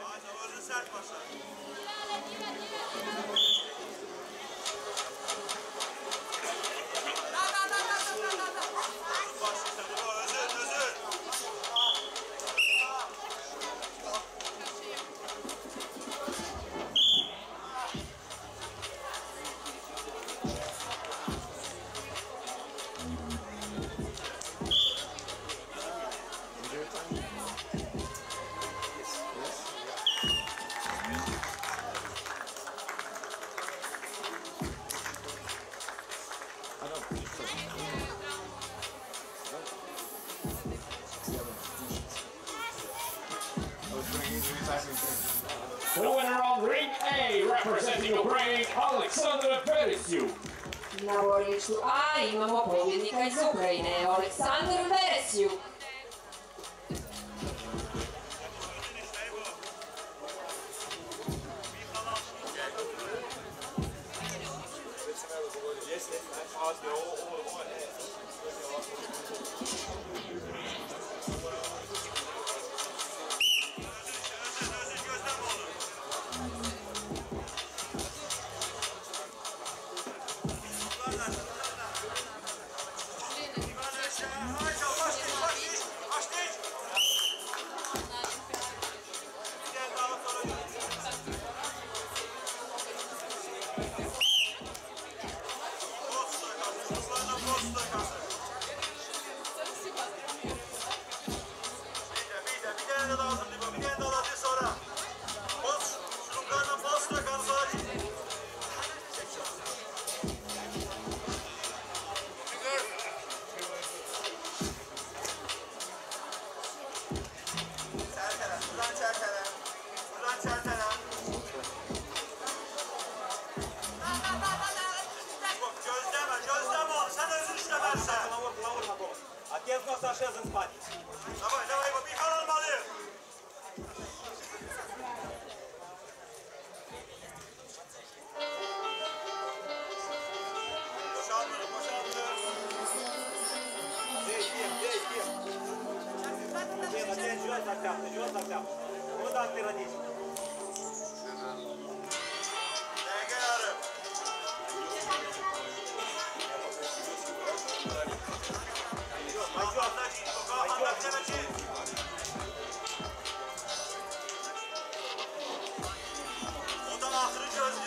Vai, Giovanni, serve, Marcelo. The winner of Ring A, representing Ukraine, Alexander Veresyuk. На борічну А імемо повідника з України Олександр Вересюк. Отец нас ошезен спать. Давай, gözlüyor.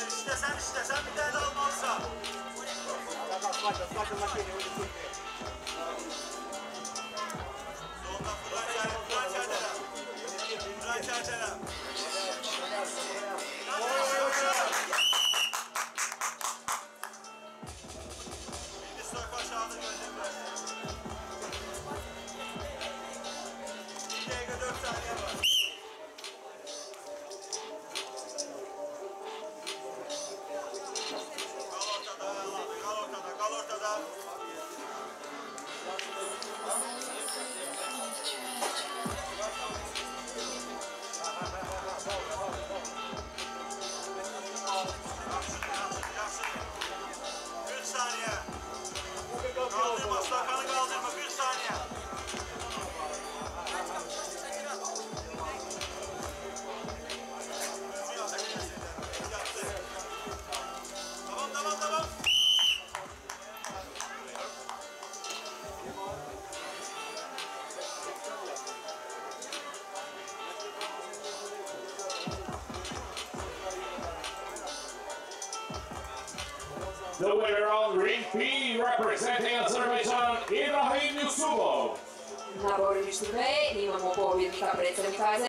İstesen istesen bir tane de almalısın. Надо спать, спать на лакене, улицу. Solda The winner on ring B, representing Azerbaijan, Ibrahim Yusupov. Na bojištu imamo pobjednika predstavnika